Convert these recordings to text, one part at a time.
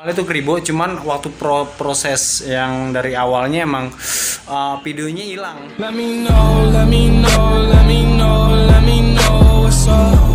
Awalnya tuh kribo, cuman waktu pro proses yang dari awalnya emang uh, videonya hilang. Let me know, let me know, let me know, let me know what's up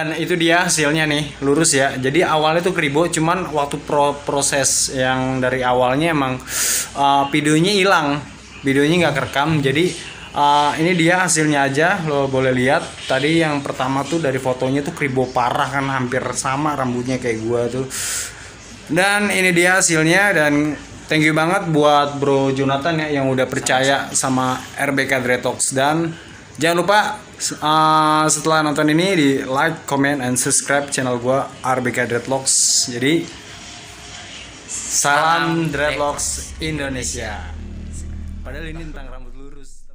dan itu dia hasilnya nih, lurus ya. Jadi awalnya tuh kribo, cuman waktu pro proses yang dari awalnya emang uh, videonya hilang, videonya nggak kerekam. Jadi uh, ini dia hasilnya aja, lo boleh lihat. Tadi yang pertama tuh dari fotonya tuh kribo parah kan, hampir sama rambutnya kayak gua tuh. Dan ini dia hasilnya dan thank you banget buat Bro Jonathan ya yang udah percaya sama RBK Dreadlocks dan Jangan lupa uh, setelah nonton ini di like, comment, and subscribe channel gue RBK Dreadlocks. Jadi salam Dreadlocks Indonesia. Padahal ini tentang rambut lurus.